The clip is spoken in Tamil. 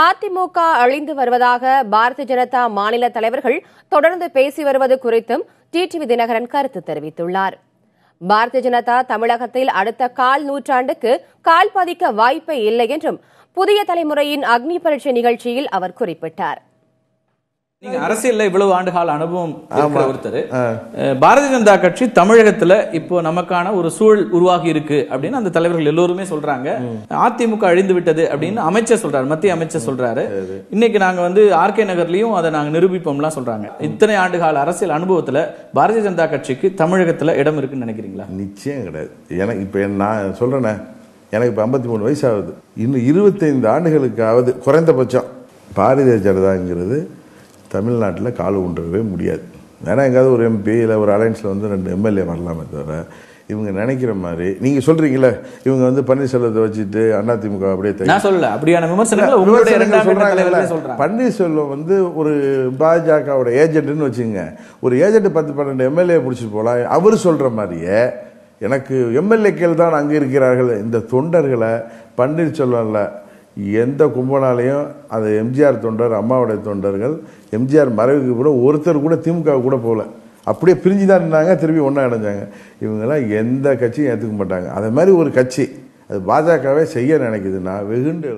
அதிமுக அழிந்து வருவதாக பாரதிய ஜனதா மாநில தலைவர்கள் தொடர்ந்து பேசி வருவது குறித்தும் டிடிவி தினகரன் கருத்து தெரிவித்துள்ளார். பாரதிய ஜனதா தமிழகத்தில் அடுத்த கால் நூற்றாண்டுக்கு கால் பதிக்க வாய்ப்பே இல்லை என்றும் புதிய தலைமுறையின் அக்னி பரீட்சை நிகழ்ச்சியில் அவர் குறிப்பிட்டார். நீங்க அரசியல்ல இவ்வளவு ஆண்டு கால அனுபவம் ஒருத்தர். பாரதிய ஜனதா கட்சி தமிழகத்துல இப்போ நமக்கான ஒரு சூழல் உருவாகி இருக்கு அப்படின்னு அந்த தலைவர்கள் எல்லோருமே சொல்றாங்க. அதிமுக அழிந்து விட்டது அப்படின்னு அமைச்சர் சொல்றாரு மத்திய அமைச்சர் சொல்றாரு. இன்னைக்கு நாங்க வந்து ஆர்கே நகர்லயும் அதை நாங்க நிரூபிப்போம்லாம் சொல்றாங்க. இத்தனை ஆண்டு கால அரசியல் அனுபவத்துல பாரதிய ஜனதா கட்சிக்கு தமிழகத்துல இடம் இருக்குன்னு நினைக்கிறீங்களா? நிச்சயம் கிடையாது. எனக்கு இப்போ நான் சொல்கிறேனே எனக்கு இப்போ ஐம்பத்தி மூணு வயசு ஆகுது. இன்னும் இருபத்தைந்து ஆண்டுகளுக்காவது குறைந்தபட்சம் பாரதிய ஜனதாங்கிறது தமிழ்நாட்டில் கால் ஊன்றவே முடியாது. வேணா எங்காவது ஒரு எம்பி இல்லை ஒரு அலைன்ஸில் வந்து ரெண்டு எம்எல்ஏ வரலாமே தவிர இவங்க நினைக்கிற மாதிரி நீங்கள் சொல்கிறீங்களே இவங்க வந்து பன்னீர்செல்வத்தை வச்சுட்டு அதிமுக அப்படியே தள்ளி- நான் சொல்லல. அப்படியான விமர்சனங்களை பன்னீர்செல்வம் வந்து ஒரு பாஜகவோட ஏஜென்ட்னு வச்சுங்க ஒரு ஏஜென்ட் பத்து பன்னெண்டு எம்எல்ஏ பிடிச்சிட்டு போலாம் அவர் சொல்ற மாதிரியே எனக்கு எம்எல்ஏக்கள் தான் அங்கே இருக்கிறார்கள். இந்த தொண்டர்களை பன்னீர்செல்வம்ல எந்த கும்பனாலையும் அந்த எம்ஜிஆர் தொண்டர் அம்மாவுடைய தொண்டர்கள் எம்ஜிஆர் மறைவுக்கு கூட ஒருத்தர் கூட திமுக கூட போகல. அப்படியே பிரிஞ்சு தான் இருந்தாங்க திரும்பி ஒன்றா இணைஞ்சாங்க. இவங்கெல்லாம் எந்த கட்சியும் ஏற்றுக்க மாட்டாங்க. அது மாதிரி ஒரு கட்சி அது பாஜகவே செய்ய நினைக்குதுன்னா வெகுண்டு